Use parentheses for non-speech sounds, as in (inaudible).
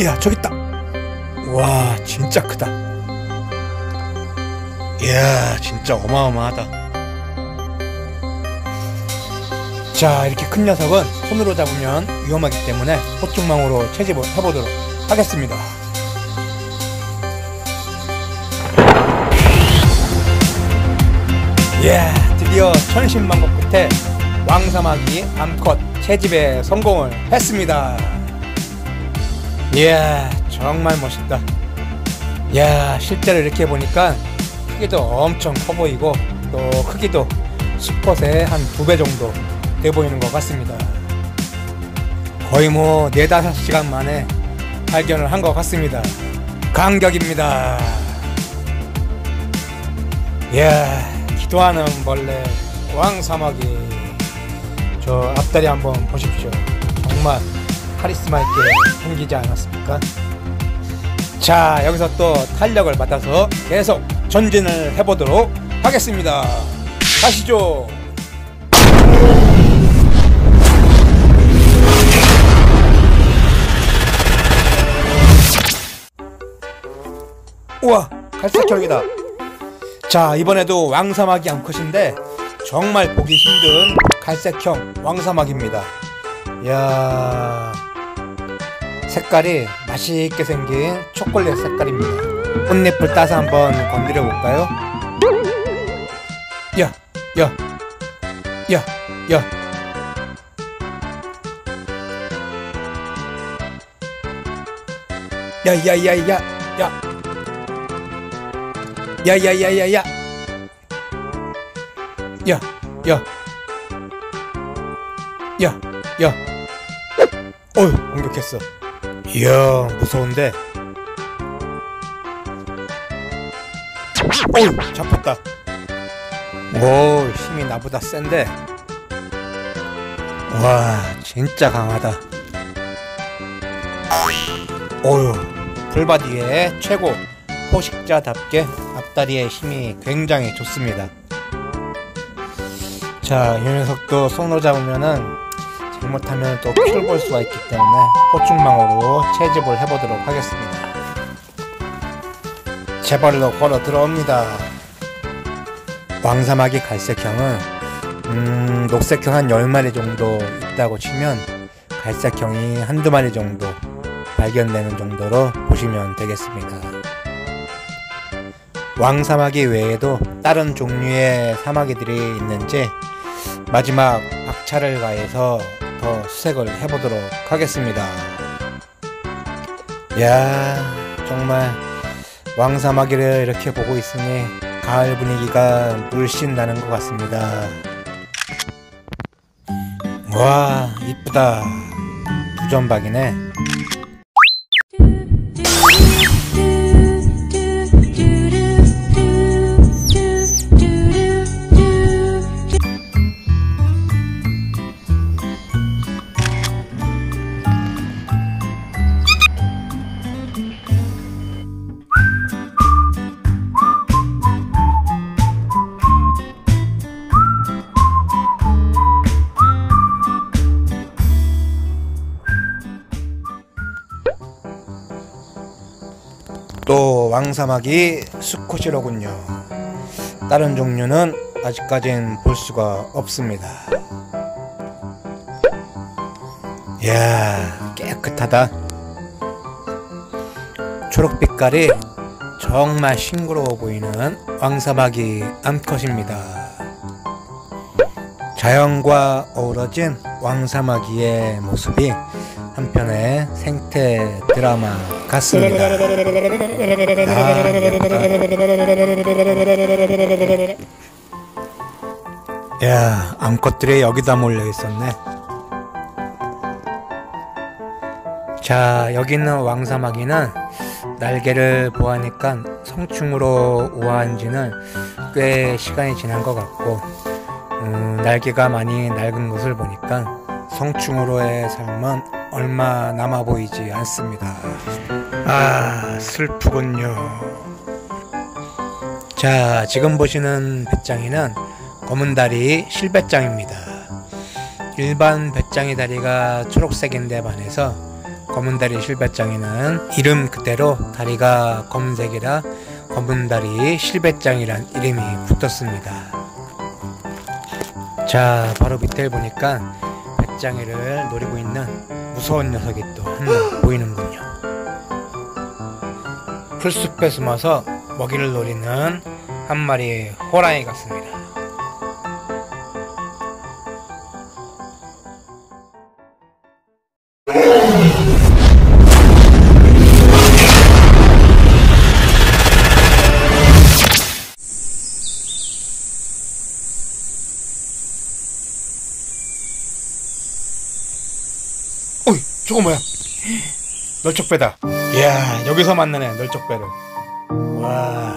야 저기 있다. 와 진짜 크다. 이야 진짜 어마어마하다. 자 이렇게 큰 녀석은 손으로 잡으면 위험하기 때문에 호충망으로 채집을 해보도록 하겠습니다. 예 드디어 천신만고 끝에 왕사마귀 암컷 채집에 성공을 했습니다 이야 정말 멋있다. 야 실제로 이렇게 보니까 크기도 엄청 커 보이고 또 크기도 수컷의 한두 배 정도 돼 보이는 것 같습니다. 거의 뭐 4, 5시간 만에 발견을 한 것 같습니다. 감격입니다. 이야 기도하는 벌레 왕사마귀 저 앞다리 한번 보십시오. 정말 카리스마 있게 생기지 않았습니까? 자 여기서 또 탄력을 받아서 계속 전진을 해보도록 하겠습니다. 가시죠. 우와 갈색혈이다. 자 이번에도 왕사마귀 암컷인데 정말 보기 힘든 갈색형 왕사마귀입니다. 이야 색깔이 맛있게 생긴 초콜릿 색깔입니다 꽃잎을 따서 한번 건드려 볼까요? 야, 야, 야, 야. 야, 야, 야, 야, 야. 야, 야, 야, 야, 야. 야, 야. 야, 야. 어휴, 공격했어. 이야, 무서운데. 어휴, 잡혔다. 오, 힘이 나보다 센데. 와, 진짜 강하다. 어휴, 풀바디의 최고 포식자답게 앞다리의 힘이 굉장히 좋습니다. 자, 이 녀석도 손으로 잡으면은 잘못하면 또 피를 볼 수가 있기 때문에 포충망으로 채집을 해보도록 하겠습니다. 제발로 걸어 들어옵니다. 왕사마귀 갈색형은 음, 녹색형 한 10마리 정도 있다고 치면 갈색형이 한두 마리 정도 발견되는 정도로 보시면 되겠습니다. 왕사마귀 외에도 다른 종류의 사마귀들이 있는지 마지막 박차를 가해서 더 수색을 해보도록 하겠습니다. 야 정말 왕사마귀를 이렇게 보고 있으니 가을 분위기가 물씬 나는 것 같습니다. 와 이쁘다 부전박이네 왕사마귀 수컷이로군요. 다른 종류는 아직까진 볼 수가 없습니다. 이야 깨끗하다. 초록빛깔이 정말 싱그러워 보이는 왕사마귀 암컷입니다. 자연과 어우러진 왕사마귀의 모습이 한편의 생태 드라마 같습니다. 아. 야, 암컷들이 여기다 몰려 있었네. 자, 여기 있는 왕사마귀는 날개를 보아하니까 성충으로 우아한 지는 꽤 시간이 지난 것 같고, 음, 날개가 많이 낡은 것을 보니까 성충으로의 삶은 얼마 남아 보이지 않습니다. 아, 슬프군요. 자, 지금 보시는 배짱이는 검은다리 실배짱입니다. 일반 배짱이 다리가 초록색인데 반해서 검은다리 실배짱이는 이름 그대로 다리가 검은색이라 검은다리 실배짱이란 이름이 붙었습니다. 자, 바로 밑에 보니까 배짱이를 노리고 있는 무서운 녀석이 또 하나 (gasps) 보이는군요. 풀숲에 숨어서 먹이를 노리는 한 마리의 호랑이 같습니다. 저거 뭐야? 널쩍배다. 이야, 여기서 만나네, 널쩍배를. 와.